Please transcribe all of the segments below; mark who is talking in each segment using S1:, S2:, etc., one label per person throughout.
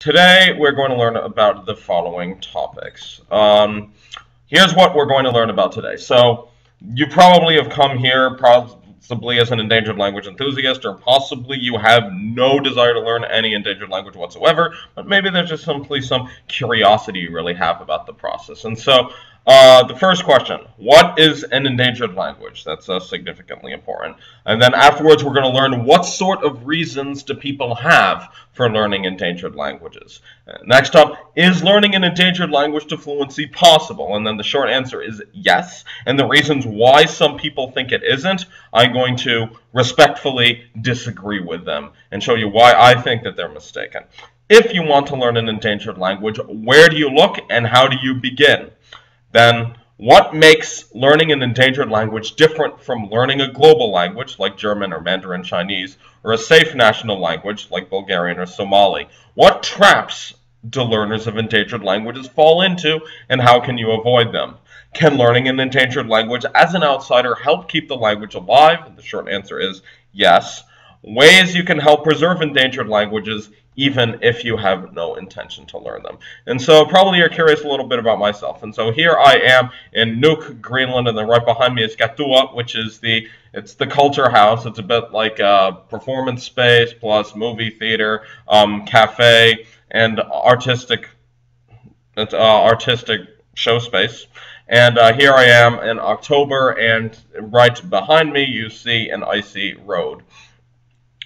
S1: Today we're going to learn about the following topics. Um, here's what we're going to learn about today. So you probably have come here possibly as an endangered language enthusiast or possibly you have no desire to learn any endangered language whatsoever, but maybe there's just simply some curiosity you really have about the process. And so uh, the first question, what is an endangered language? That's uh, significantly important. And then afterwards, we're going to learn what sort of reasons do people have for learning endangered languages. Uh, next up, is learning an endangered language to fluency possible? And then the short answer is yes. And the reasons why some people think it isn't, I'm going to respectfully disagree with them and show you why I think that they're mistaken. If you want to learn an endangered language, where do you look and how do you begin? Then what makes learning an endangered language different from learning a global language like German or Mandarin Chinese, or a safe national language like Bulgarian or Somali? What traps do learners of endangered languages fall into, and how can you avoid them? Can learning an endangered language as an outsider help keep the language alive? And the short answer is yes. Ways you can help preserve endangered languages even if you have no intention to learn them. And so probably you're curious a little bit about myself. And so here I am in Nuuk, Greenland, and then right behind me is Katuaq, which is the it's the culture house. It's a bit like a performance space plus movie theater, um, cafe, and artistic it's uh, artistic show space. And uh, here I am in October, and right behind me you see an icy road.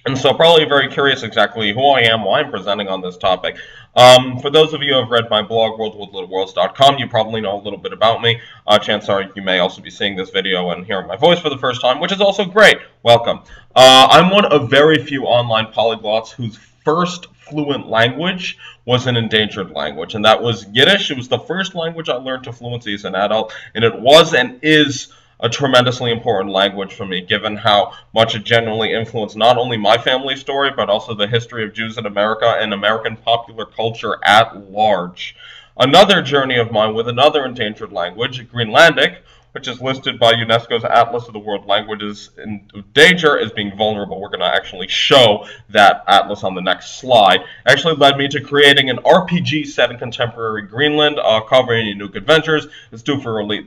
S1: And so probably very curious exactly who I am, why I'm presenting on this topic. Um, for those of you who have read my blog, worldwithlittle you probably know a little bit about me. Uh, chances are you may also be seeing this video and hearing my voice for the first time, which is also great. Welcome. Uh, I'm one of very few online polyglots whose first fluent language was an endangered language, and that was Yiddish. It was the first language I learned to fluency as an adult, and it was and is a tremendously important language for me, given how much it generally influenced not only my family story, but also the history of Jews in America and American popular culture at large. Another journey of mine with another endangered language, Greenlandic, which is listed by UNESCO's Atlas of the World Languages in danger as being vulnerable. We're going to actually show that atlas on the next slide. Actually led me to creating an RPG set in contemporary Greenland, uh, covering Nuuk adventures. It's due for release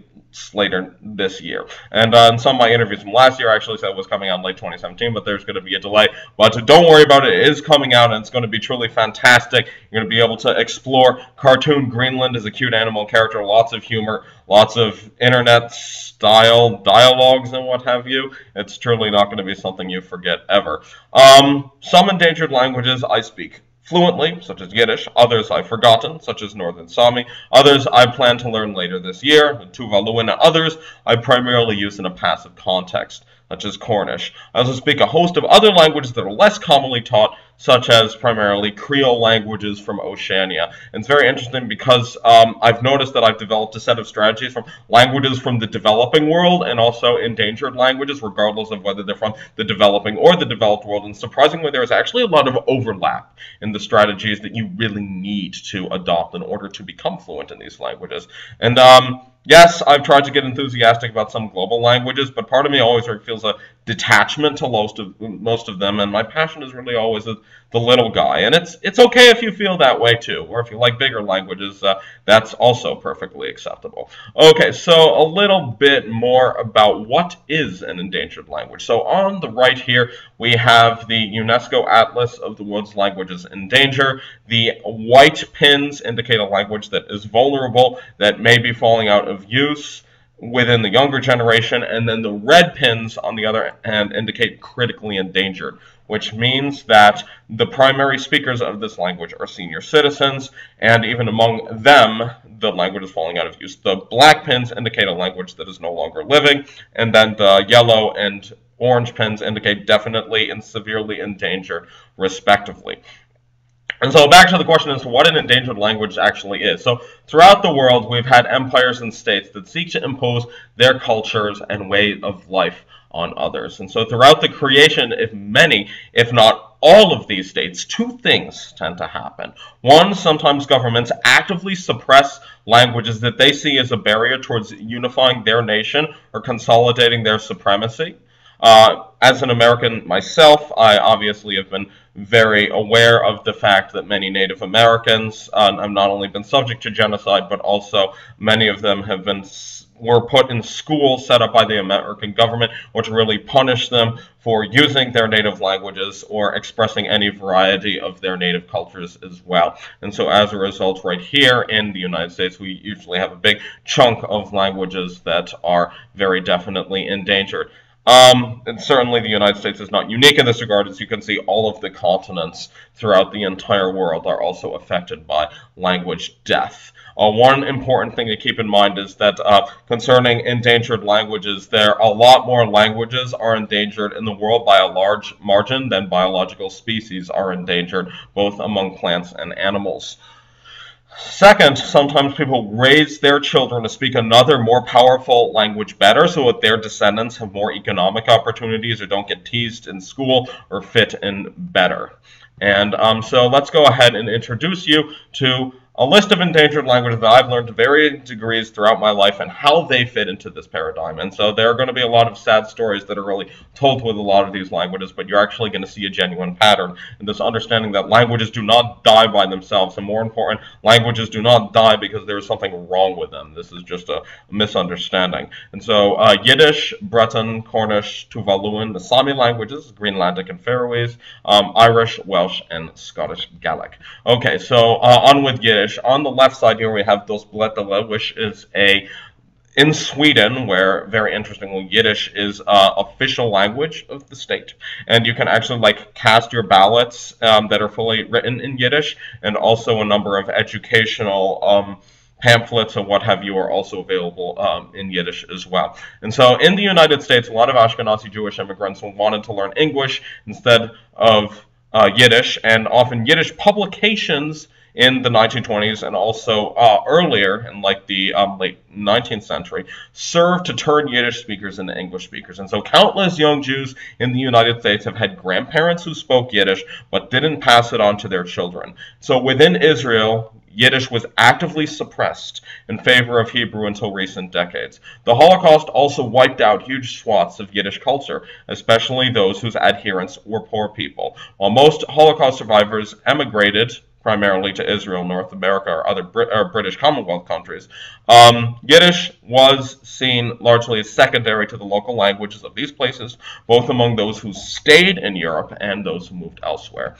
S1: later this year. And uh, in some of my interviews from last year, I actually said it was coming out in late 2017, but there's going to be a delay. But don't worry about it. It is coming out, and it's going to be truly fantastic. You're going to be able to explore cartoon Greenland as a cute animal character, lots of humor, lots of internet-style dialogues and what have you. It's truly not going to be something you forget ever. Um, some endangered languages I speak fluently, such as Yiddish. Others I've forgotten, such as Northern Sami. Others I plan to learn later this year, Tuvalu, and others I primarily use in a passive context such as Cornish. I also speak a host of other languages that are less commonly taught, such as primarily Creole languages from Oceania. And it's very interesting because um, I've noticed that I've developed a set of strategies from languages from the developing world and also endangered languages, regardless of whether they're from the developing or the developed world. And surprisingly, there is actually a lot of overlap in the strategies that you really need to adopt in order to become fluent in these languages. And um, yes, I've tried to get enthusiastic about some global languages, but part of me always feels a detachment to most of most of them, and my passion is really always the, the little guy. And it's it's okay if you feel that way too, or if you like bigger languages, uh, that's also perfectly acceptable. Okay, so a little bit more about what is an endangered language. So on the right here, we have the UNESCO Atlas of the world's languages in danger. The white pins indicate a language that is vulnerable, that may be falling out of use within the younger generation, and then the red pins on the other hand indicate critically endangered, which means that the primary speakers of this language are senior citizens, and even among them, the language is falling out of use. The black pins indicate a language that is no longer living, and then the yellow and orange pins indicate definitely and severely endangered, respectively. And so back to the question as to what an endangered language actually is. So throughout the world, we've had empires and states that seek to impose their cultures and way of life on others. And so throughout the creation if many, if not all of these states, two things tend to happen. One, sometimes governments actively suppress languages that they see as a barrier towards unifying their nation or consolidating their supremacy. Uh, as an American myself, I obviously have been very aware of the fact that many Native Americans uh, have not only been subject to genocide, but also many of them have been were put in schools set up by the American government, which really punish them for using their native languages or expressing any variety of their native cultures as well. And so as a result, right here in the United States, we usually have a big chunk of languages that are very definitely endangered. Um, and certainly the United States is not unique in this regard. As you can see, all of the continents throughout the entire world are also affected by language death. Uh, one important thing to keep in mind is that uh, concerning endangered languages, there are a lot more languages are endangered in the world by a large margin than biological species are endangered, both among plants and animals. Second, sometimes people raise their children to speak another more powerful language better so that their descendants have more economic opportunities or don't get teased in school or fit in better. And um, so let's go ahead and introduce you to a list of endangered languages that I've learned to varying degrees throughout my life and how they fit into this paradigm. And so there are going to be a lot of sad stories that are really told with a lot of these languages, but you're actually going to see a genuine pattern in this understanding that languages do not die by themselves, and more important, languages do not die because there is something wrong with them. This is just a misunderstanding. And so uh, Yiddish, Breton, Cornish, Tuvaluan, the Sami languages, Greenlandic and Faroese, um, Irish, Welsh, and Scottish Gaelic. Okay, so uh, on with Yiddish. On the left side here we have Dos Blätterle, which is a in Sweden, where very interestingly Yiddish is uh, official language of the state, and you can actually like cast your ballots um, that are fully written in Yiddish, and also a number of educational um, pamphlets and what have you are also available um, in Yiddish as well. And so in the United States, a lot of Ashkenazi Jewish immigrants wanted to learn English instead of uh, Yiddish, and often Yiddish publications in the 1920s and also uh, earlier in like the um, late 19th century served to turn Yiddish speakers into English speakers. And so countless young Jews in the United States have had grandparents who spoke Yiddish but didn't pass it on to their children. So within Israel, Yiddish was actively suppressed in favor of Hebrew until recent decades. The Holocaust also wiped out huge swaths of Yiddish culture, especially those whose adherents were poor people. While most Holocaust survivors emigrated primarily to Israel, North America, or other Brit or British Commonwealth countries. Um, Yiddish was seen largely as secondary to the local languages of these places, both among those who stayed in Europe and those who moved elsewhere.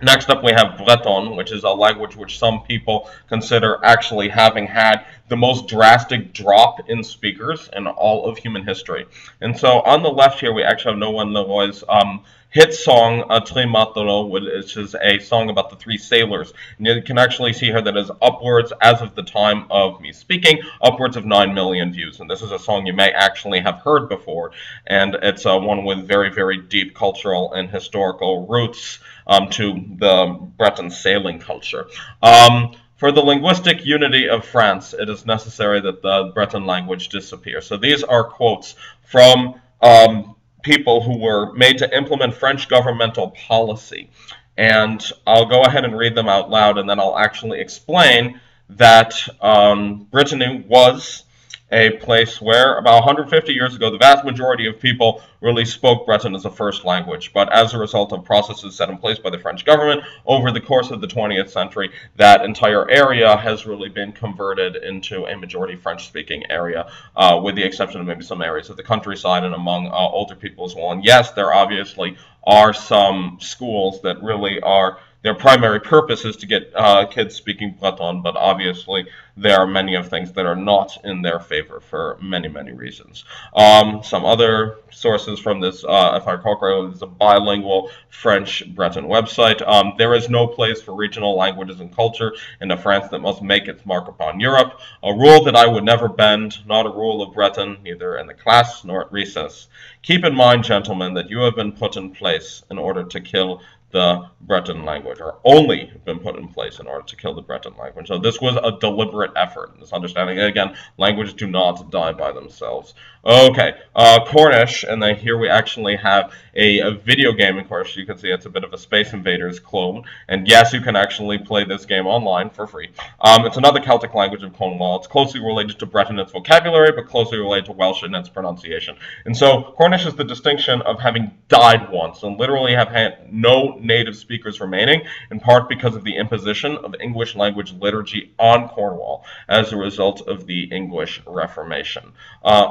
S1: Next up, we have Breton, which is a language which some people consider actually having had the most drastic drop in speakers in all of human history. And so on the left here, we actually have no one that was um, hit song uh, Martolod, which is a song about the three sailors. And you can actually see here that is upwards, as of the time of me speaking, upwards of 9 million views. And this is a song you may actually have heard before. And it's uh, one with very, very deep cultural and historical roots um, to the Breton sailing culture. Um, for the linguistic unity of France, it is necessary that the Breton language disappear. So these are quotes from um, people who were made to implement French governmental policy. And I'll go ahead and read them out loud, and then I'll actually explain that um, Brittany was a place where about 150 years ago, the vast majority of people really spoke Breton as a first language. But as a result of processes set in place by the French government over the course of the 20th century, that entire area has really been converted into a majority French-speaking area, uh, with the exception of maybe some areas of the countryside and among uh, older people as well. And yes, there obviously are some schools that really are their primary purpose is to get uh, kids speaking Breton, but obviously there are many of things that are not in their favor for many, many reasons. Um, some other sources from this, uh, if I recall correctly, is a bilingual French-Breton website. Um, there is no place for regional languages and culture in a France that must make its mark upon Europe. A rule that I would never bend, not a rule of Breton, neither in the class nor at recess. Keep in mind, gentlemen, that you have been put in place in order to kill the Breton language, or only been put in place in order to kill the Breton language. So this was a deliberate effort. This understanding, again, languages do not die by themselves. Okay, uh, Cornish, and then here we actually have a, a, video game, of course. You can see it's a bit of a Space Invaders clone. And yes, you can actually play this game online for free. Um, it's another Celtic language of Cornwall. It's closely related to Breton in its vocabulary, but closely related to Welsh in its pronunciation. And so Cornish is the distinction of having died once and literally have had no native speakers remaining, in part because of the imposition of English language liturgy on Cornwall as a result of the English Reformation. Uh,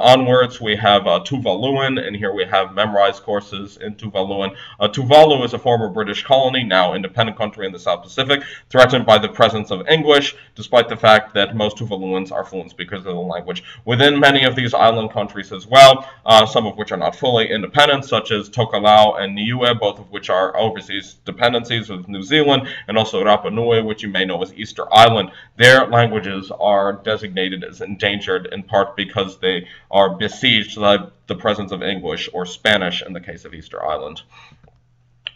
S1: we have uh, Tuvaluan, and here we have Memrise courses in Tuvaluan. Uh, Tuvalu is a former British colony, now independent country in the South Pacific, threatened by the presence of English, despite the fact that most Tuvaluans are fluent speakers of the language. Within many of these island countries as well, uh, some of which are not fully independent, such as Tokelau and Niue, both of which are overseas dependencies of New Zealand, and also Rapa Nui, which you may know as Easter Island. Their languages are designated as endangered in part because they are besieged by the presence of English or Spanish in the case of Easter Island.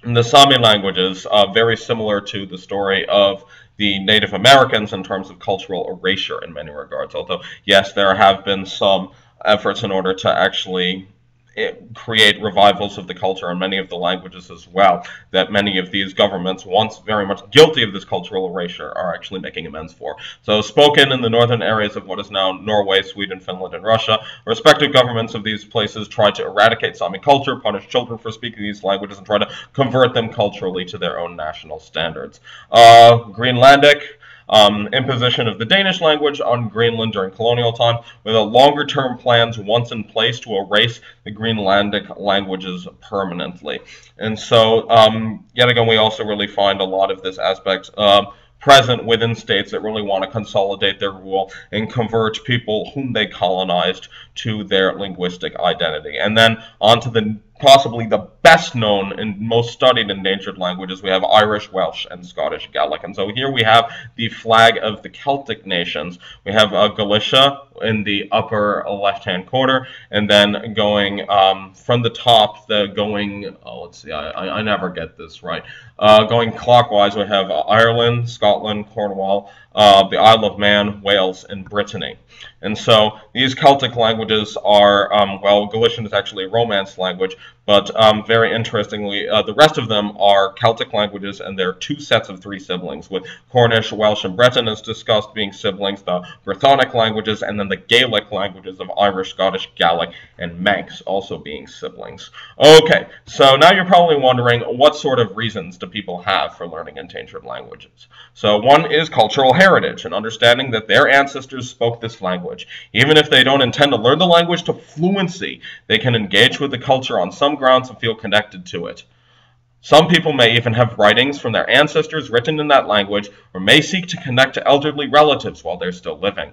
S1: And the Sami languages, uh, very similar to the story of the Native Americans in terms of cultural erasure in many regards. Although, yes, there have been some efforts in order to actually create revivals of the culture and many of the languages as well that many of these governments, once very much guilty of this cultural erasure, are actually making amends for. So spoken in the northern areas of what is now Norway, Sweden, Finland, and Russia, respective governments of these places try to eradicate Sami culture, punish children for speaking these languages, and try to convert them culturally to their own national standards. Uh, Greenlandic, um, imposition of the Danish language on Greenland during colonial time, with a longer term plans once in place to erase the Greenlandic languages permanently. And so, um, yet again, we also really find a lot of this aspect. Uh, present within states that really want to consolidate their rule and convert people whom they colonized to their linguistic identity. And then onto the possibly the best known and most studied endangered languages. We have Irish, Welsh, and Scottish Gaelic. And so here we have the flag of the Celtic nations. We have uh, Galicia in the upper left-hand corner, and then going um, from the top, the going, oh, let's see, I, I, never get this right. Uh, going clockwise, we have Ireland, Scotland, Cornwall, uh, the Isle of Man, Wales, and Brittany. And so these Celtic languages are, um, well, Galician is actually a Romance language, but um, very interestingly, uh, the rest of them are Celtic languages, and they're two sets of three siblings, with Cornish, Welsh, and Breton as discussed being siblings, the Brythonic languages, and then the Gaelic languages of Irish, Scottish, Gaelic, and Manx also being siblings. Okay, so now you're probably wondering what sort of reasons do people have for learning endangered languages? So one is cultural heritage, and understanding that their ancestors spoke this language. Even if they don't intend to learn the language to fluency, they can engage with the culture on some grounds and feel connected to it. Some people may even have writings from their ancestors written in that language or may seek to connect to elderly relatives while they're still living.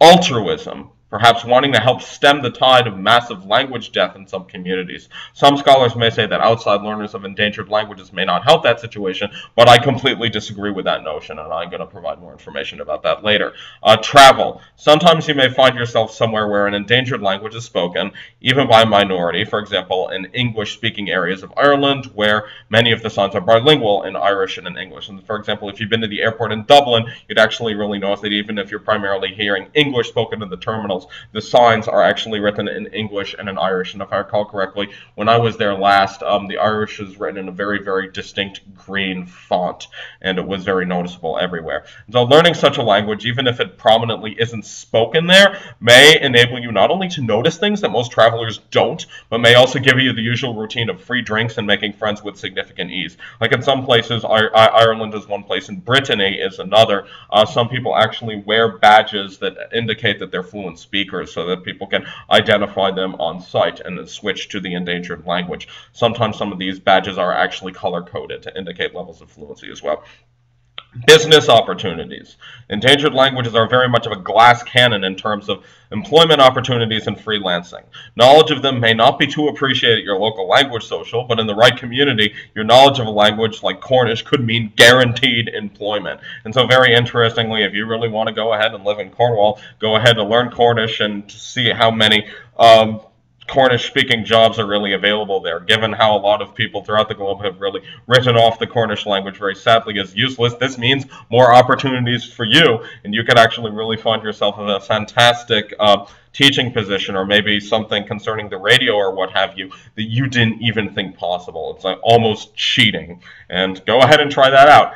S1: Altruism perhaps wanting to help stem the tide of massive language death in some communities. Some scholars may say that outside learners of endangered languages may not help that situation, but I completely disagree with that notion, and I'm going to provide more information about that later. Uh, travel. Sometimes you may find yourself somewhere where an endangered language is spoken, even by a minority, for example, in English-speaking areas of Ireland, where many of the signs are bilingual in Irish and in English. And for example, if you've been to the airport in Dublin, you'd actually really notice that even if you're primarily hearing English spoken in the terminals, the signs are actually written in English and in Irish. And if I recall correctly, when I was there last, um, the Irish is written in a very, very distinct green font, and it was very noticeable everywhere. So learning such a language, even if it prominently isn't spoken there, may enable you not only to notice things that most travelers don't, but may also give you the usual routine of free drinks and making friends with significant ease. Like in some places, Ireland is one place, and Brittany is another. Uh, some people actually wear badges that indicate that they're fluent speakers so that people can identify them on site and switch to the endangered language. Sometimes some of these badges are actually color-coded to indicate levels of fluency as well. Business opportunities. Endangered languages are very much of a glass cannon in terms of employment opportunities and freelancing. Knowledge of them may not be too appreciated at your local language social, but in the right community, your knowledge of a language like Cornish could mean guaranteed employment. And so very interestingly, if you really want to go ahead and live in Cornwall, go ahead and learn Cornish and see how many um, Cornish speaking jobs are really available there, given how a lot of people throughout the globe have really written off the Cornish language very sadly as useless. This means more opportunities for you, and you could actually really find yourself in a fantastic uh, teaching position or maybe something concerning the radio or what have you that you didn't even think possible. It's like almost cheating. And go ahead and try that out.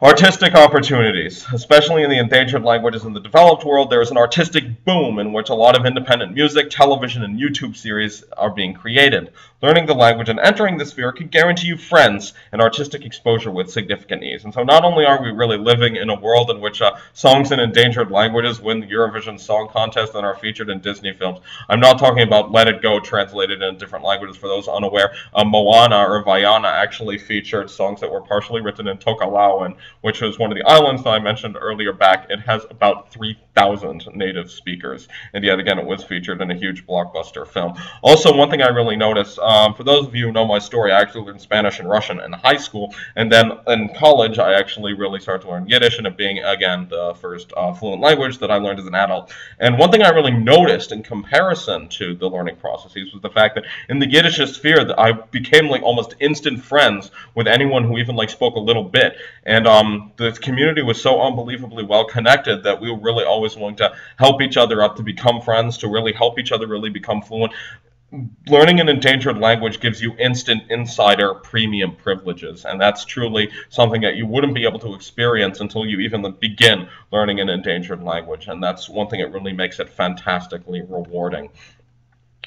S1: Artistic opportunities, especially in the endangered languages in the developed world, there is an artistic boom in which a lot of independent music, television, and YouTube series are being created. Learning the language and entering the sphere can guarantee you friends and artistic exposure with significant ease. And so not only are we really living in a world in which uh, songs in endangered languages win the Eurovision Song Contest and are featured in Disney films, I'm not talking about Let It Go translated in different languages. For those unaware, uh, Moana or Vaiana actually featured songs that were partially written in Tokelauan, which is one of the islands that I mentioned earlier back. It has about 3,000 native speakers. And yet again, it was featured in a huge blockbuster film. Also, one thing I really noticed, um, for those of you who know my story, I actually learned Spanish and Russian in high school. And then in college, I actually really started to learn Yiddish, and it being, again, the first uh, fluent language that I learned as an adult. And one thing I really noticed in comparison to the learning processes was the fact that in the Yiddish sphere, that I became like almost instant friends with anyone who even like spoke a little bit. And um, the community was so unbelievably well connected that we were really always willing to help each other up to become friends, to really help each other really become fluent. Learning an endangered language gives you instant insider premium privileges, and that's truly something that you wouldn't be able to experience until you even begin learning an endangered language, and that's one thing that really makes it fantastically rewarding.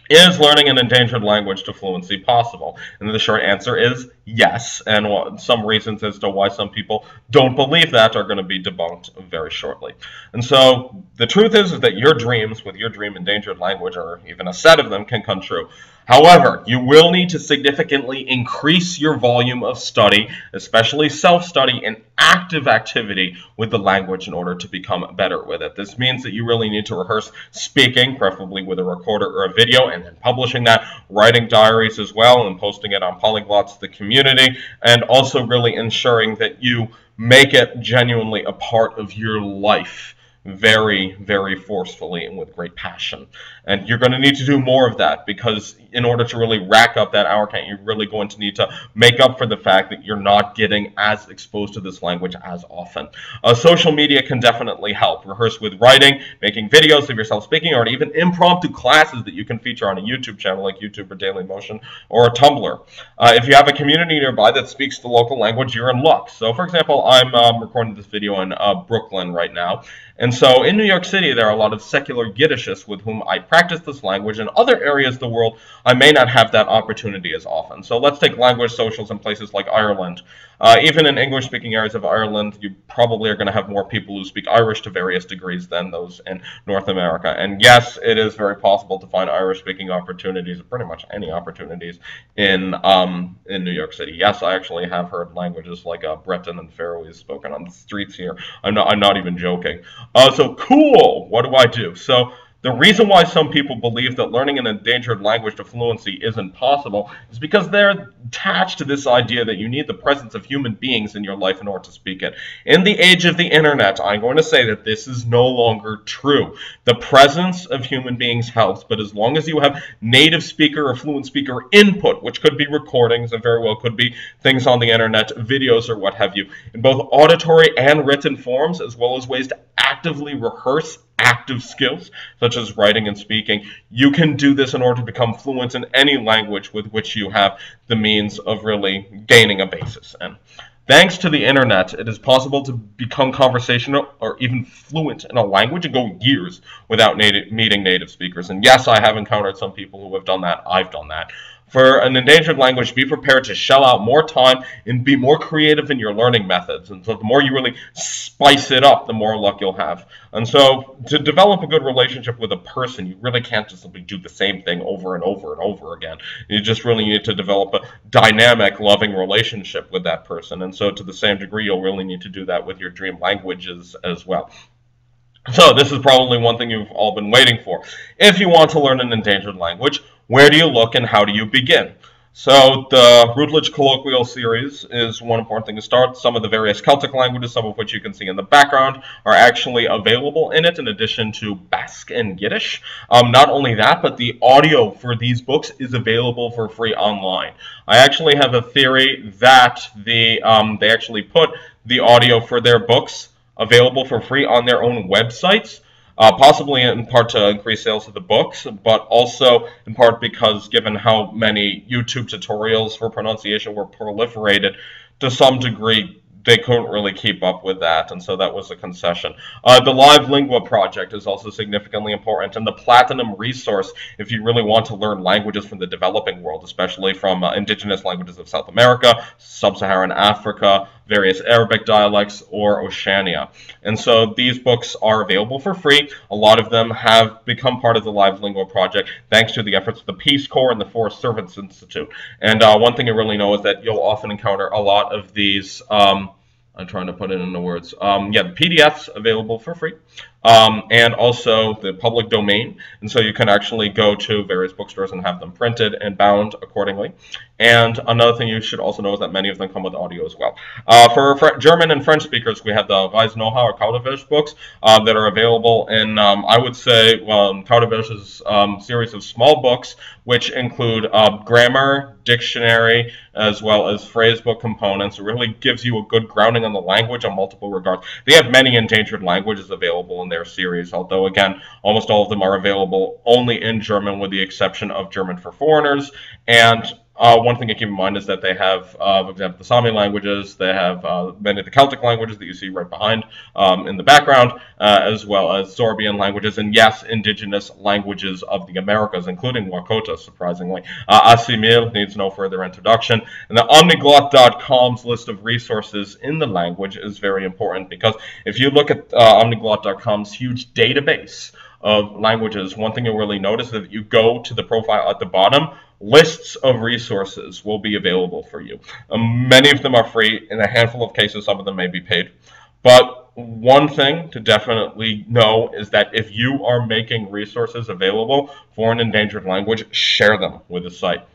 S1: Is learning an endangered language to fluency possible? And the short answer is yes, and some reasons as to why some people don't believe that are going to be debunked very shortly. And so the truth is, is that your dreams with your dream endangered language, or even a set of them, can come true. However, you will need to significantly increase your volume of study, especially self-study and active activity with the language in order to become better with it. This means that you really need to rehearse speaking, preferably with a recorder or a video, and then publishing that, writing diaries as well, and posting it on Polyglots, the community, and also really ensuring that you make it genuinely a part of your life very, very forcefully and with great passion. And you're going to need to do more of that because in order to really rack up that hour count, you're really going to need to make up for the fact that you're not getting as exposed to this language as often. Uh, social media can definitely help. Rehearse with writing, making videos of yourself speaking, or even impromptu classes that you can feature on a YouTube channel like YouTube or Daily Motion or a Tumblr. Uh, if you have a community nearby that speaks the local language, you're in luck. So, for example, I'm um, recording this video in uh, Brooklyn right now. And so in New York City, there are a lot of secular Yiddishists with whom I practice this language. In other areas of the world, I may not have that opportunity as often. So let's take language socials in places like Ireland. Uh, even in English-speaking areas of Ireland, you probably are going to have more people who speak Irish to various degrees than those in North America. And yes, it is very possible to find Irish-speaking opportunities, pretty much any opportunities, in um, in New York City. Yes, I actually have heard languages like uh, Breton and Faroese spoken on the streets here. I'm not, I'm not even joking. Uh, so cool. What do I do? So the reason why some people believe that learning an endangered language to fluency isn't possible is because they're attached to this idea that you need the presence of human beings in your life in order to speak it. In the age of the internet, I'm going to say that this is no longer true. The presence of human beings helps, but as long as you have native speaker or fluent speaker input, which could be recordings and very well could be things on the internet, videos or what have you, in both auditory and written forms, as well as ways to actively rehearse active skills, such as writing and speaking, you can do this in order to become fluent in any language with which you have the means of really gaining a basis. And thanks to the internet, it is possible to become conversational or even fluent in a language and go years without native, meeting native speakers. And yes, I have encountered some people who have done that. I've done that. For an endangered language, be prepared to shell out more time and be more creative in your learning methods. And so the more you really spice it up, the more luck you'll have. And so to develop a good relationship with a person, you really can't just simply do the same thing over and over and over again. You just really need to develop a dynamic, loving relationship with that person. And so to the same degree, you'll really need to do that with your dream languages as well. So this is probably one thing you've all been waiting for. If you want to learn an endangered language, where do you look and how do you begin? So the Routledge Colloquial Series is one important thing to start. Some of the various Celtic languages, some of which you can see in the background, are actually available in it in addition to Basque and Yiddish. Um, not only that, but the audio for these books is available for free online. I actually have a theory that the um, they actually put the audio for their books available for free on their own websites uh, possibly in part to increase sales of the books, but also in part because given how many YouTube tutorials for pronunciation were proliferated, to some degree, they couldn't really keep up with that, and so that was a concession. Uh, the Live Lingua project is also significantly important, and the Platinum resource, if you really want to learn languages from the developing world, especially from uh, indigenous languages of South America, Sub-Saharan Africa, various Arabic dialects, or Oceania. And so these books are available for free. A lot of them have become part of the Live Lingua project thanks to the efforts of the Peace Corps and the Foreign Service Institute. And uh, one thing you really know is that you'll often encounter a lot of these um, I'm trying to put it into words. Um, yeah, the PDFs available for free, um, and also the public domain. And so you can actually go to various bookstores and have them printed and bound accordingly. And another thing you should also know is that many of them come with audio as well. Uh, for German and French speakers, we have the Reise Know-how or Kauderwelsch books uh, that are available in, um, I would say, um, um, series of small books, which include uh, grammar, dictionary, as well as phrasebook components. It really gives you a good grounding on the language on multiple regards. They have many endangered languages available in their series, although, again, almost all of them are available only in German with the exception of German for Foreigners. And uh, one thing to keep in mind is that they have, uh, for example, the Sami languages, they have uh, many of the Celtic languages that you see right behind um, in the background, uh, as well as Sorbian languages, and yes, indigenous languages of the Americas, including Wakota, surprisingly. Uh, Assimil needs no further introduction. And the omniglot.com's list of resources in the language is very important because if you look at uh, omniglot.com's huge database of languages, one thing you'll really notice is that you go to the profile at the bottom, lists of resources will be available for you. Um, many of them are free. In a handful of cases, some of them may be paid. But one thing to definitely know is that if you are making resources available for an endangered language, share them with the site.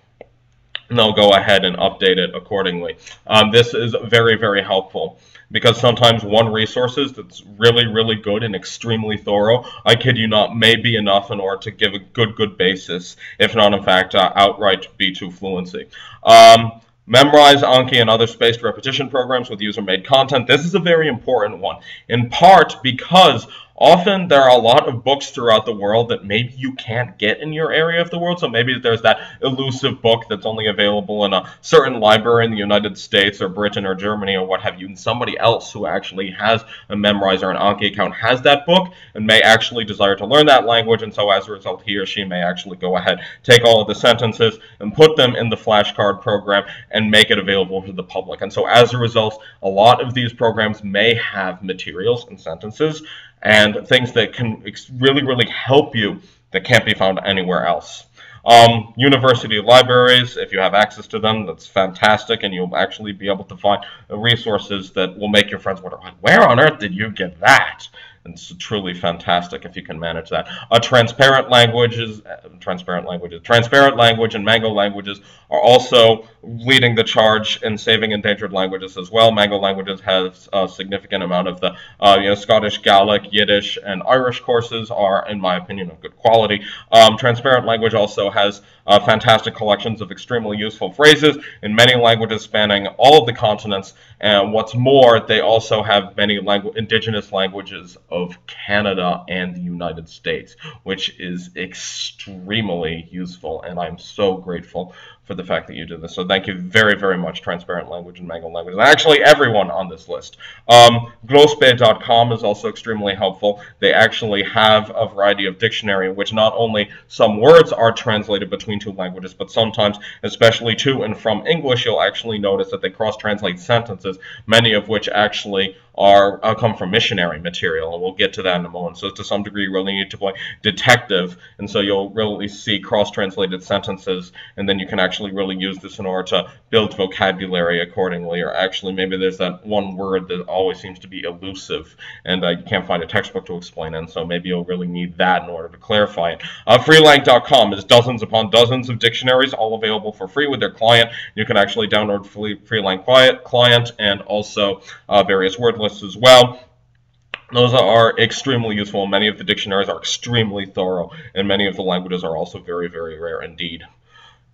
S1: And they'll go ahead and update it accordingly. Um, this is very, very helpful because sometimes one resources that's really, really good and extremely thorough, I kid you not, may be enough in order to give a good, good basis, if not, in fact, uh, outright B2 fluency. Um, Memrise Anki and other spaced repetition programs with user-made content. This is a very important one, in part because often there are a lot of books throughout the world that maybe you can't get in your area of the world. So maybe there's that elusive book that's only available in a certain library in the United States or Britain or Germany or what have you. And somebody else who actually has a Memrise or an Anki account has that book and may actually desire to learn that language. And so as a result, he or she may actually go ahead, take all of the sentences and put them in the flashcard program and make it available to the public. And so as a result, a lot of these programs may have materials and sentences and things that can really, really help you that can't be found anywhere else. Um, university libraries, if you have access to them, that's fantastic, and you'll actually be able to find resources that will make your friends wonder, where on earth did you get that? It's truly fantastic if you can manage that. A transparent languages, uh, transparent languages, transparent language and Mango languages are also leading the charge in saving endangered languages as well. Mango languages has a significant amount of the uh, you know Scottish, Gaelic, Yiddish, and Irish courses are, in my opinion, of good quality. Um, transparent language also has uh, fantastic collections of extremely useful phrases in many languages spanning all of the continents. And what's more, they also have many langu indigenous languages of Canada and the United States, which is extremely useful. And I'm so grateful for the fact that you did this. So thank you very, very much, Transparent Language and Mango Language, and actually everyone on this list. Um, Glosbe.com is also extremely helpful. They actually have a variety of dictionary in which not only some words are translated between two languages, but sometimes, especially to and from English, you'll actually notice that they cross-translate sentences, many of which actually are uh, come from missionary material, and we'll get to that in a moment. So to some degree, really need to play detective, and so you'll really see cross-translated sentences, and then you can actually really use this in order to build vocabulary accordingly, or actually maybe there's that one word that always seems to be elusive and uh, you can't find a textbook to explain it, and so maybe you'll really need that in order to clarify it. Uh, Freelang.com is dozens upon dozens of dictionaries, all available for free with their client. You can actually download Freelang client and also uh, various word lists as well. Those are extremely useful. Many of the dictionaries are extremely thorough, and many of the languages are also very, very rare indeed.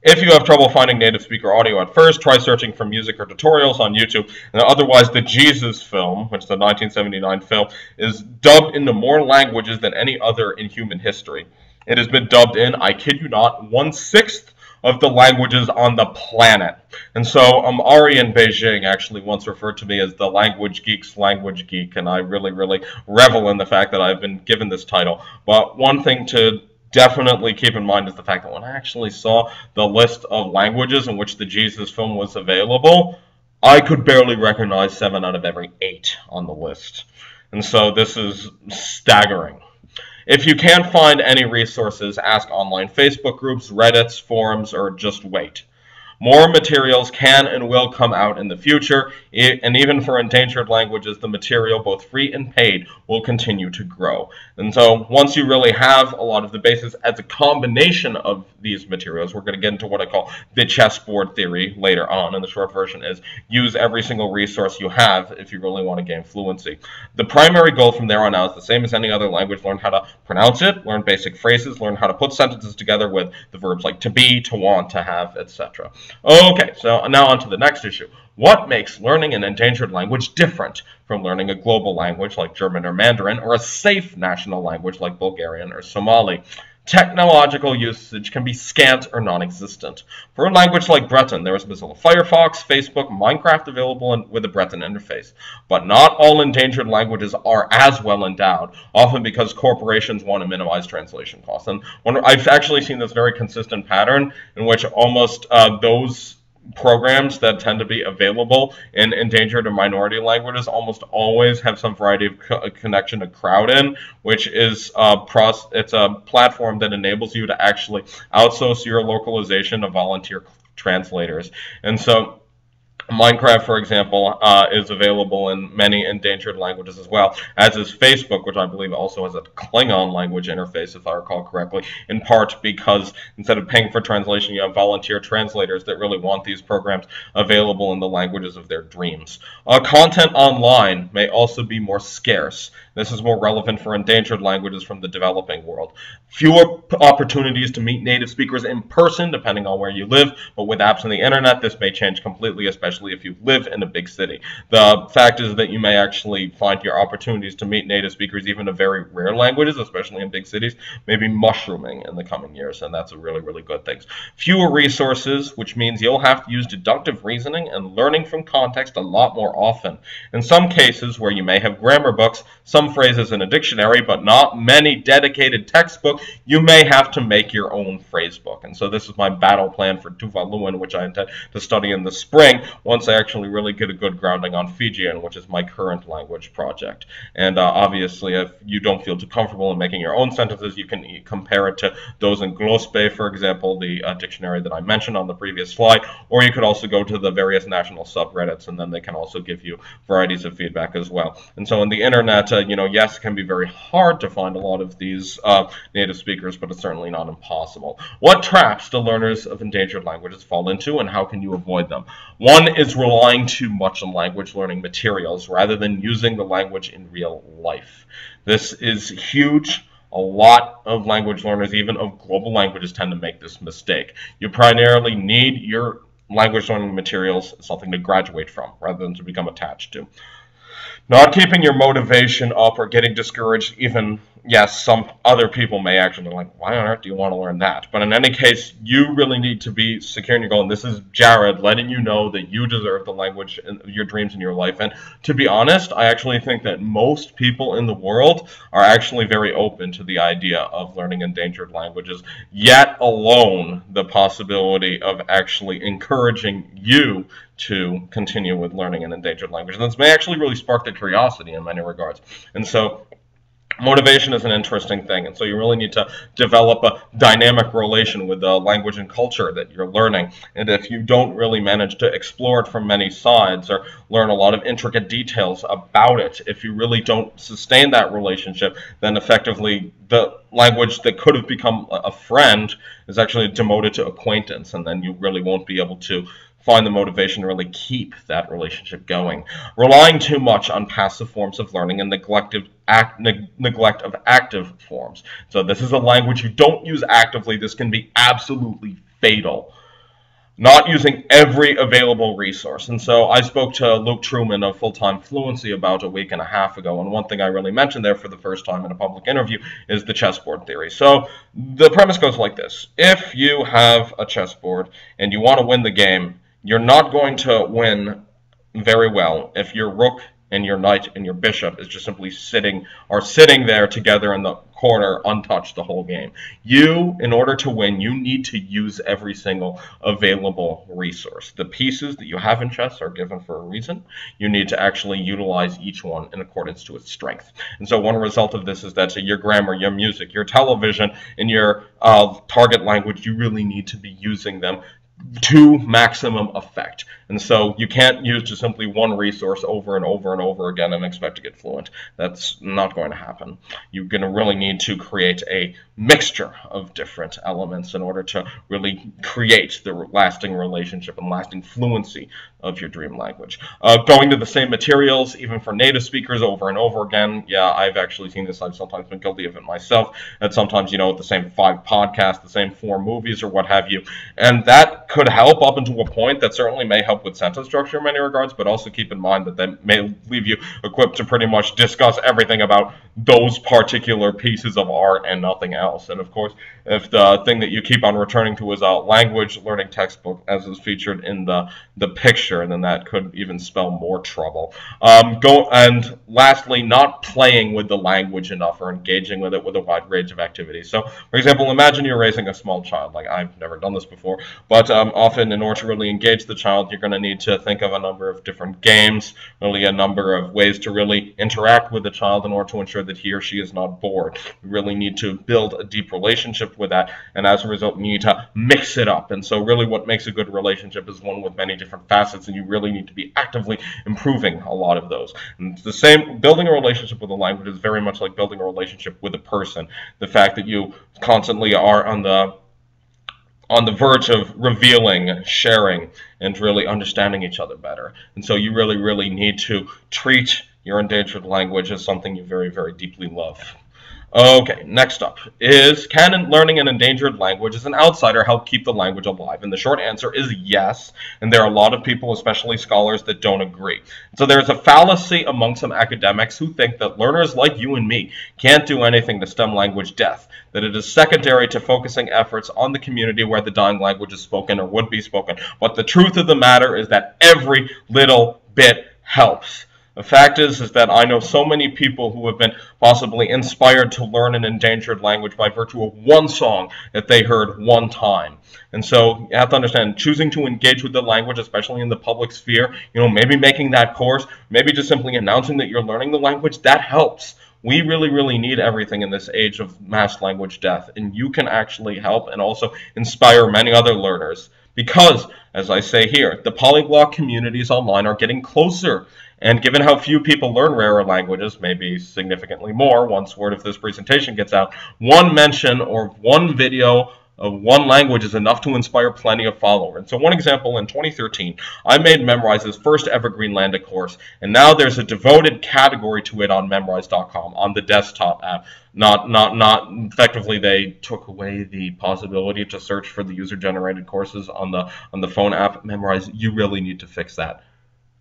S1: If you have trouble finding native speaker audio at first, try searching for music or tutorials on YouTube. And otherwise, the Jesus film, which is the 1979 film, is dubbed into more languages than any other in human history. It has been dubbed in, I kid you not, one-sixth of the languages on the planet. And so um, Ari in Beijing actually once referred to me as the language geek's language geek, and I really, really revel in the fact that I've been given this title. But one thing to definitely keep in mind is the fact that when I actually saw the list of languages in which the Jesus film was available, I could barely recognize seven out of every eight on the list. And so this is staggering. If you can't find any resources, ask online Facebook groups, Reddits, forums, or just wait. More materials can and will come out in the future, and even for endangered languages, the material, both free and paid, will continue to grow. And so once you really have a lot of the bases as a combination of these materials, we're going to get into what I call the chessboard theory later on, and the short version is use every single resource you have if you really want to gain fluency. The primary goal from there on out is the same as any other language, learn how to pronounce it, learn basic phrases, learn how to put sentences together with the verbs like to be, to want, to have, etc. Okay, so now on to the next issue. What makes learning an endangered language different from learning a global language like German or Mandarin or a safe national language like Bulgarian or Somali? Technological usage can be scant or non-existent. For a language like Breton, there is Mozilla Firefox, Facebook, Minecraft available in, with a Breton interface. But not all endangered languages are as well endowed, often because corporations want to minimize translation costs. And when, I've actually seen this very consistent pattern in which almost uh, those programs that tend to be available in endangered or minority languages almost always have some variety of co connection to Crowdin, which is a it's a platform that enables you to actually outsource your localization of volunteer translators. And so Minecraft, for example, uh, is available in many endangered languages as well, as is Facebook, which I believe also has a Klingon language interface, if I recall correctly, in part because instead of paying for translation, you have volunteer translators that really want these programs available in the languages of their dreams. Uh, content online may also be more scarce. This is more relevant for endangered languages from the developing world. Fewer opportunities to meet native speakers in person, depending on where you live, but with apps on the internet, this may change completely, especially if you live in a big city. The fact is that you may actually find your opportunities to meet native speakers, even of very rare languages, especially in big cities, maybe mushrooming in the coming years, and that's a really, really good thing. Fewer resources, which means you'll have to use deductive reasoning and learning from context a lot more often. In some cases, where you may have grammar books, some some phrases in a dictionary, but not many dedicated textbook, you may have to make your own phrase book. And so this is my battle plan for Tuvaluan, which I intend to study in the spring once I actually really get a good grounding on Fijian, which is my current language project. And uh, obviously, if you don't feel too comfortable in making your own sentences, you can compare it to those in Glosbe, for example, the uh, dictionary that I mentioned on the previous slide, or you could also go to the various national subreddits, and then they can also give you varieties of feedback as well. And so in the internet, uh, you know, yes, it can be very hard to find a lot of these uh, native speakers, but it's certainly not impossible. What traps do learners of endangered languages fall into, and how can you avoid them? One is relying too much on language learning materials rather than using the language in real life. This is huge. A lot of language learners, even of global languages, tend to make this mistake. You primarily need your language learning materials something to graduate from rather than to become attached to. Not keeping your motivation up or getting discouraged even yes, some other people may actually be like, why on earth do you want to learn that? But in any case, you really need to be secure in your goal. And this is Jared letting you know that you deserve the language and your dreams in your life. And to be honest, I actually think that most people in the world are actually very open to the idea of learning endangered languages, yet alone the possibility of actually encouraging you to continue with learning an endangered language. And this may actually really spark the curiosity in many regards. And so motivation is an interesting thing and so you really need to develop a dynamic relation with the language and culture that you're learning. And if you don't really manage to explore it from many sides or learn a lot of intricate details about it if you really don't sustain that relationship then effectively the language that could have become a friend is actually demoted to acquaintance and then you really won't be able to find the motivation to really keep that relationship going. Relying too much on passive forms of learning and neglective act, neg neglect of active forms. So this is a language you don't use actively. This can be absolutely fatal. Not using every available resource. And so I spoke to Luke Truman of Full Time Fluency about a week and a half ago. And one thing I really mentioned there for the first time in a public interview is the chessboard theory. So the premise goes like this If you have a chessboard and you want to win the game, you're not going to win very well if your rook and your knight and your bishop is just simply sitting are sitting there together in the corner untouched the whole game. You, in order to win, you need to use every single available resource. The pieces that you have in chess are given for a reason. You need to actually utilize each one in accordance to its strength. And so one result of this is that your grammar, your music, your television, and your uh, target language, you really need to be using them to maximum effect. And so you can't use just simply one resource over and over and over again and expect to get fluent. That's not going to happen. You're going to really need to create a mixture of different elements in order to really create the lasting relationship and lasting fluency of your dream language. Uh, going to the same materials, even for native speakers over and over again. Yeah, I've actually seen this. I've sometimes been guilty of it myself. And sometimes, you know, the same five podcasts, the same four movies or what have you. And that could help up into a point that certainly may help with sentence structure in many regards, but also keep in mind that that may leave you equipped to pretty much discuss everything about those particular pieces of art and nothing else. And of course, if the thing that you keep on returning to is a language learning textbook, as is featured in the, the picture, then that could even spell more trouble. Um, go And lastly, not playing with the language enough or engaging with it with a wide range of activities. So, for example, imagine you're raising a small child. Like, I've never done this before, but um, often in order to really engage the child, you're going need to think of a number of different games, really a number of ways to really interact with the child in order to ensure that he or she is not bored. You really need to build a deep relationship with that, and as a result, you need to mix it up. And so, really, what makes a good relationship is one with many different facets, and you really need to be actively improving a lot of those. And it's the same, building a relationship with a language is very much like building a relationship with a person. The fact that you constantly are on the on the verge of revealing, sharing, and really understanding each other better. And so you really, really need to treat your endangered language as something you very, very deeply love. Okay, next up is can learning an endangered language as an outsider help keep the language alive? And the short answer is yes, and there are a lot of people, especially scholars, that don't agree. So there's a fallacy among some academics who think that learners like you and me can't do anything to stem language death, that it is secondary to focusing efforts on the community where the dying language is spoken or would be spoken. But the truth of the matter is that every little bit helps. The fact is, is that I know so many people who have been possibly inspired to learn an endangered language by virtue of one song that they heard one time. And so you have to understand, choosing to engage with the language, especially in the public sphere, you know, maybe making that course, maybe just simply announcing that you're learning the language, that helps. We really, really need everything in this age of mass language death, and you can actually help and also inspire many other learners. Because, as I say here, the polyglot communities online are getting closer and given how few people learn rarer languages, maybe significantly more once word of this presentation gets out, one mention or one video of one language is enough to inspire plenty of followers. So one example, in 2013, I made Memrise's first ever Greenlandic course, and now there's a devoted category to it on Memrise.com, on the desktop app. Not, not, not, effectively they took away the possibility to search for the user-generated courses on the, on the phone app. Memrise, you really need to fix that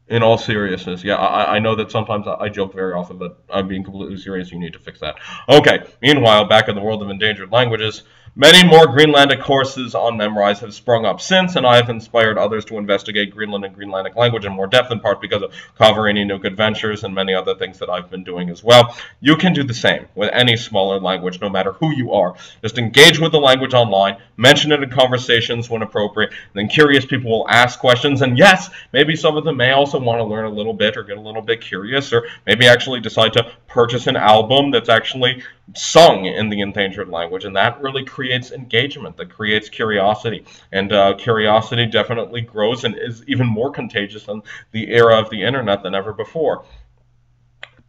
S1: in all seriousness, yeah, I, I know that sometimes I, I, joke very often, but I'm being completely serious. You need to fix that. Okay, meanwhile, back in the world of endangered languages, Many more Greenlandic courses on Memrise have sprung up since, and I have inspired others to investigate Greenland and Greenlandic language in more depth, in part because of Kaveri Nanook Adventures and many other things that I've been doing as well. You can do the same with any smaller language, no matter who you are. Just engage with the language online, mention it in conversations when appropriate, then curious people will ask questions, and yes, maybe some of them may also want to learn a little bit or get a little bit curious, or maybe actually decide to purchase an album that's actually sung in the endangered language, and that really creates engagement, that creates curiosity, and uh, curiosity definitely grows and is even more contagious in the era of the internet than ever before.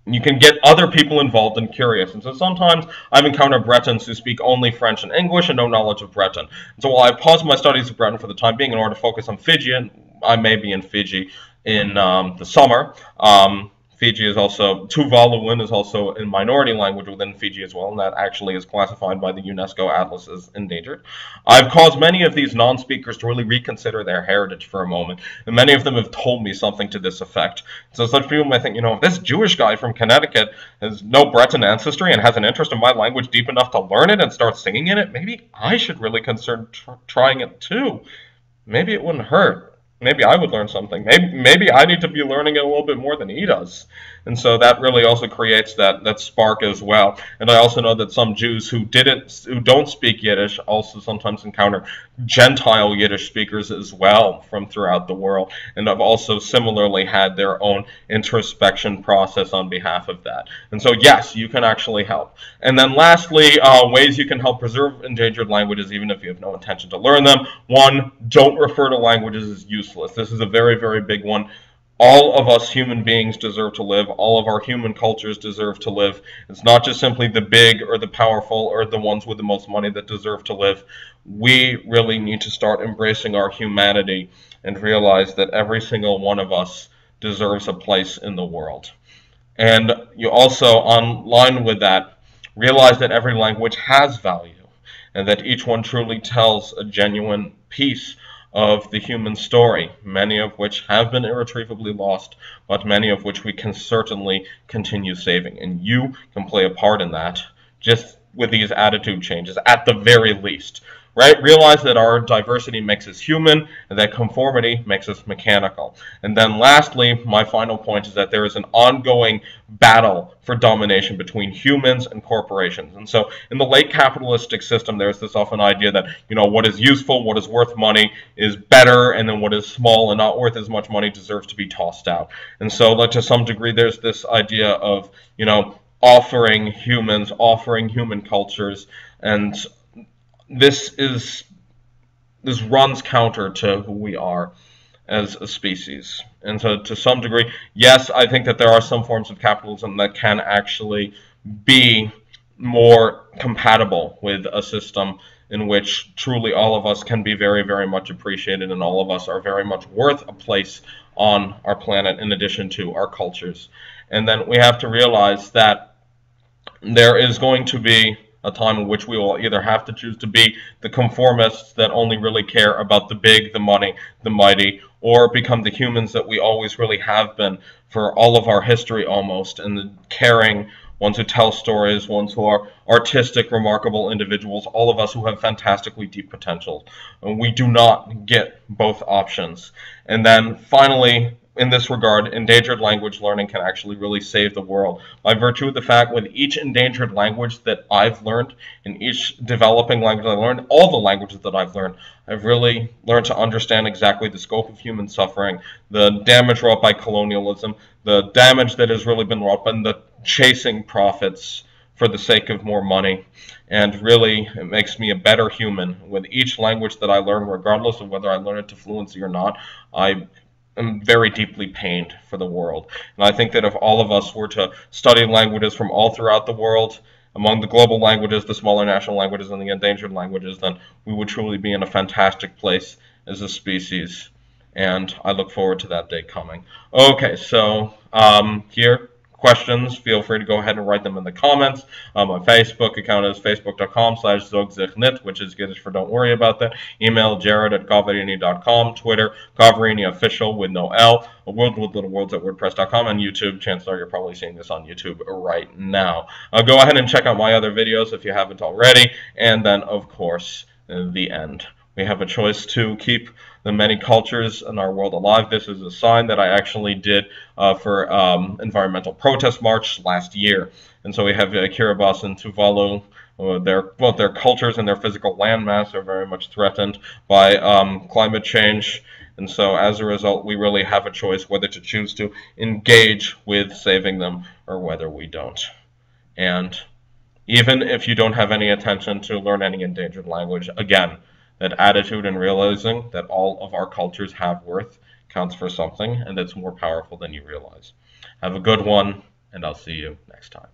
S1: You can get other people involved and curious. And so sometimes I've encountered Bretons who speak only French and English and no knowledge of Breton. And so while I paused my studies of Breton for the time being in order to focus on Fiji, and I may be in Fiji in um, the summer, um, Fiji is also, Tuvaluan is also a minority language within Fiji as well, and that actually is classified by the UNESCO Atlas as endangered. I've caused many of these non-speakers to really reconsider their heritage for a moment, and many of them have told me something to this effect. So such people may think, you know, if this Jewish guy from Connecticut has no Breton ancestry and has an interest in my language deep enough to learn it and start singing in it, maybe I should really consider tr trying it too. Maybe it wouldn't hurt maybe I would learn something. Maybe maybe I need to be learning it a little bit more than he does. And so that really also creates that that spark as well. And I also know that some Jews who didn't who don't speak Yiddish also sometimes encounter Gentile Yiddish speakers as well from throughout the world, and have also similarly had their own introspection process on behalf of that. And so yes, you can actually help. And then lastly, uh, ways you can help preserve endangered languages even if you have no intention to learn them. One, don't refer to languages as useless. This is a very very big one all of us human beings deserve to live. All of our human cultures deserve to live. It's not just simply the big or the powerful or the ones with the most money that deserve to live. We really need to start embracing our humanity and realize that every single one of us deserves a place in the world. And you also, on line with that, realize that every language has value and that each one truly tells a genuine piece of the human story, many of which have been irretrievably lost, but many of which we can certainly continue saving. And you can play a part in that just with these attitude changes, at the very least right? Realize that our diversity makes us human and that conformity makes us mechanical. And then lastly, my final point is that there is an ongoing battle for domination between humans and corporations. And so in the late capitalistic system, there's this often idea that, you know, what is useful, what is worth money is better, and then what is small and not worth as much money deserves to be tossed out. And so like, to some degree, there's this idea of, you know, offering humans, offering human cultures, and this is this runs counter to who we are as a species. And so to some degree, yes, I think that there are some forms of capitalism that can actually be more compatible with a system in which truly all of us can be very, very much appreciated and all of us are very much worth a place on our planet in addition to our cultures. And then we have to realize that there is going to be a time in which we will either have to choose to be the conformists that only really care about the big, the money, the mighty, or become the humans that we always really have been for all of our history almost, and the caring ones who tell stories, ones who are artistic, remarkable individuals, all of us who have fantastically deep potential. And we do not get both options. And then finally, in this regard, endangered language learning can actually really save the world. By virtue of the fact with each endangered language that I've learned, in each developing language I learned, all the languages that I've learned, I've really learned to understand exactly the scope of human suffering, the damage wrought by colonialism, the damage that has really been wrought by the chasing profits for the sake of more money. And really, it makes me a better human. With each language that I learn, regardless of whether I learn it to fluency or not, I am very deeply pained for the world. And I think that if all of us were to study languages from all throughout the world, among the global languages, the smaller national languages, and the endangered languages, then we would truly be in a fantastic place as a species. And I look forward to that day coming. Okay, so um, here questions, feel free to go ahead and write them in the comments. Um, my Facebook account is facebook.com slash zogzichnit, which is Yiddish for don't worry about that. Email jared at kaverini.com. Twitter, kaverini official with no L. A world with little worlds at wordpress.com. And YouTube, chances are you're probably seeing this on YouTube right now. Uh, go ahead and check out my other videos if you haven't already. And then, of course, the end. We have a choice to keep the many cultures in our world alive. This is a sign that I actually did uh, for um, Environmental Protest March last year. And so we have uh, Kiribati and Tuvalu. Uh, their well, their cultures and their physical landmass are very much threatened by um, climate change. And so, as a result, we really have a choice whether to choose to engage with saving them or whether we don't. And even if you don't have any attention to learn any endangered language, again, that attitude and realizing that all of our cultures have worth counts for something and it's more powerful than you realize. Have a good one, and I'll see you next time.